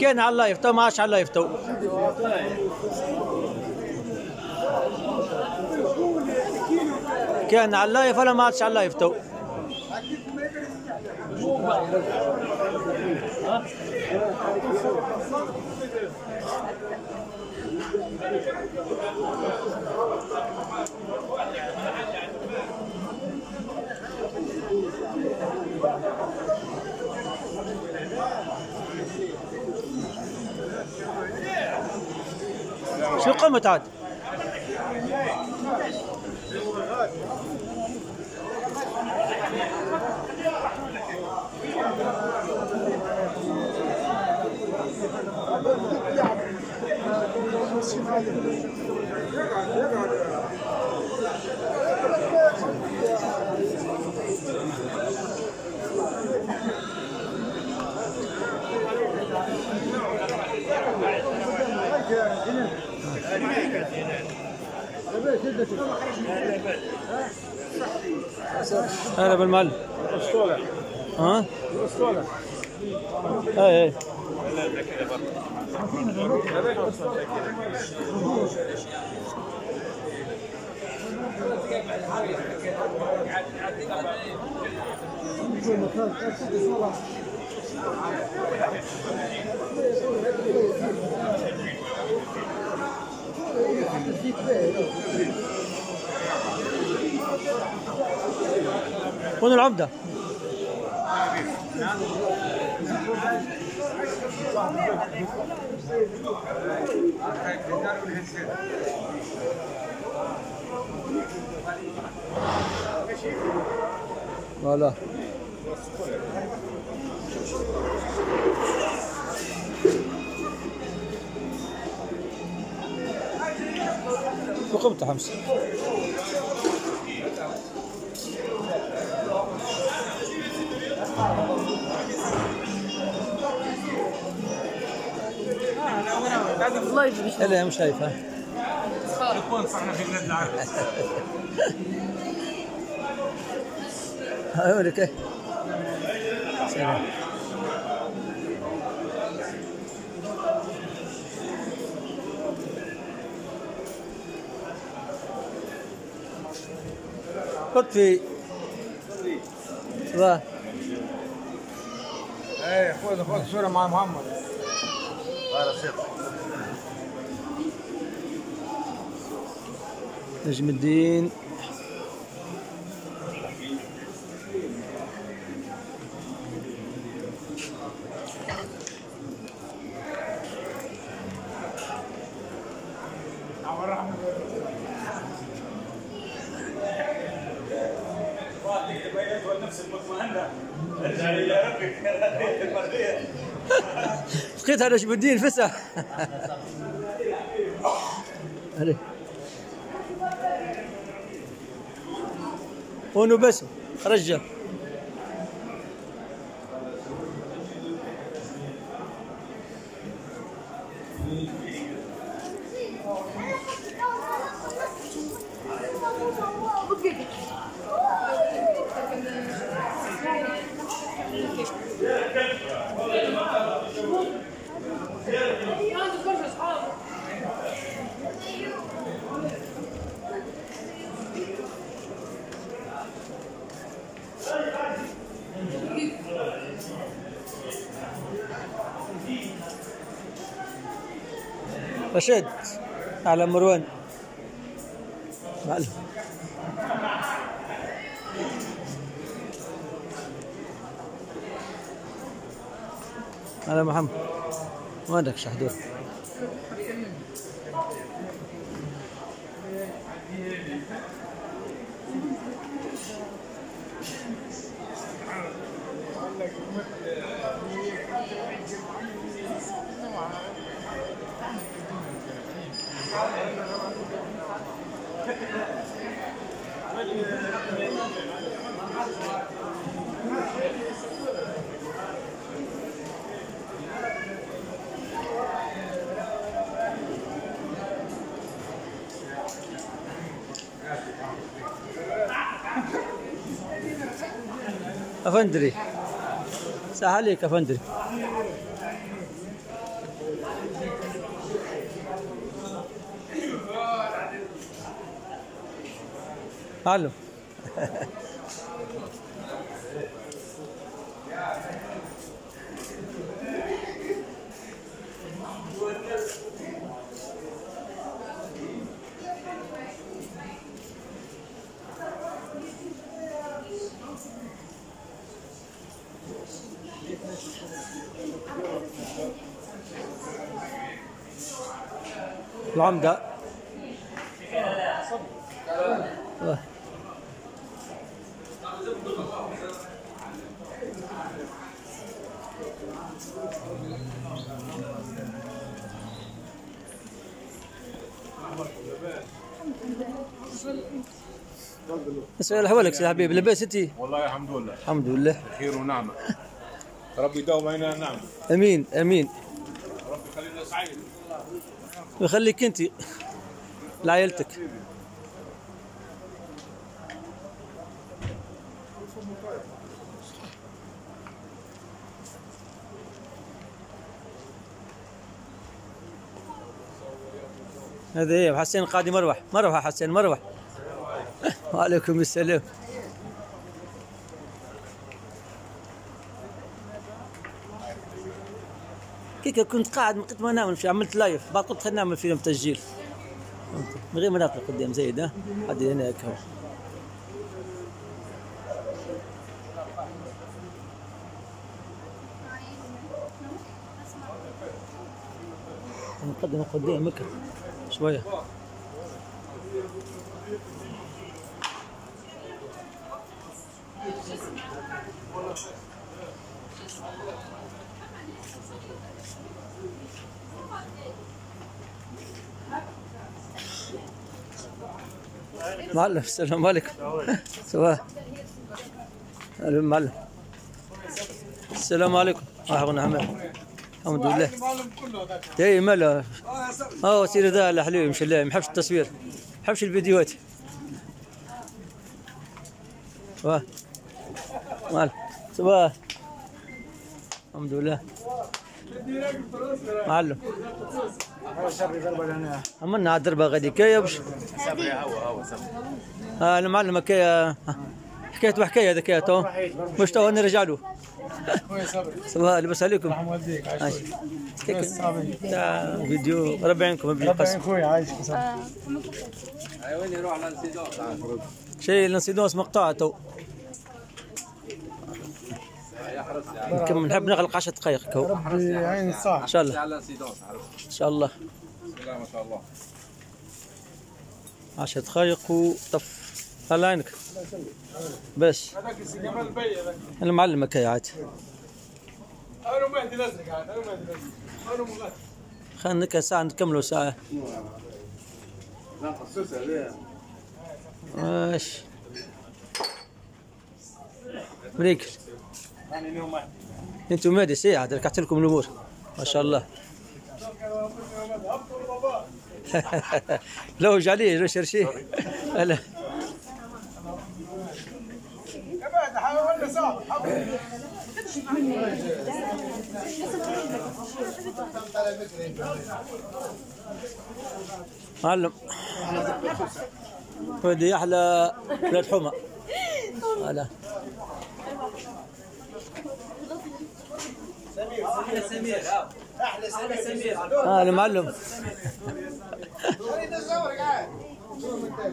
كان على ال live تو ما عادش على ال live تو. كان على ال live ولا ما عادش على ال live تو. شو قمت عاد. هلا بالمال. ها؟ اي اي وين العمده فوالا وقمت حمزة. لايف مش الا مش شايفة. اوريك إيه سلام. لطفي وا. إيه خذ خذ صورة مع محمد. نجم الدين. لقيتها نجم الدين فسح عليه هونو بس رجع رشيد على مروان معلم. على محمد. وينك شحدور أفندري. سهل عليك أفندري. معلم العمدة أسأل احوالك يا حبيبي لبيس أنت؟ والله الحمد لله. الحمد لله. خير ونعمة. ربي يداوم علينا النعمة أمين أمين. ربي يخلينا سعيد. ويخليك أنت لعائلتك. هذا إيه؟ حسين قاعد مروح. مروح يا حسين مروح. وعليكم السلام. كيكا كنت قاعد من قد ما نعمل عملت لايف بعد قلت خلينا نعمل فيلم تسجيل. من غير ما ناكل قدام زيد ها؟ عاد هناك هو نقدم قدامك شوية. معلم السلام عليكم. أهلا معلم السلام عليكم. آه نعم الحمد لله. اي ماله آه سير ذا الحليب مش الله ما يحبش التصوير ما يحبش الفيديوهات. واه مال صباح. الحمد لله. معلم. عملنا على الدربه غادي. كايا باش. آه المعلم كايا حكاية وحكايه هذا كايا تو. باش تو نرجع له. خويا صبري صباح لبس عليكم. رحم والديك عايش عايش. خويا. صبري تاع فيديو ربي يعينكم ابن ربي القسم خويا عايش صبري شيء الانسيدونس مقطوعه تو. يمكن نحب نغلق 10 دقائق كو. ربي يعين الصاح إن شاء الله. إن شاء الله ما شاء الله. 10 دقائق وطف الله. يعينك بس هذاك سي جمال بي هذاك المعلم هكايا عاد أنا مهدي الازرق عاد. أنا مهدي الازرق أنا مغاد خلينا ساعة نكملوا ساعة. ماشي مريك أنتم مادي ساعه ركعت لكم الأمور. ما شاء الله. لوج عليه لو شرشيه هلا يا بعد حاول ولا صعب حاول معلم ودي أحلى بلاد حمى هلا آه المعلم.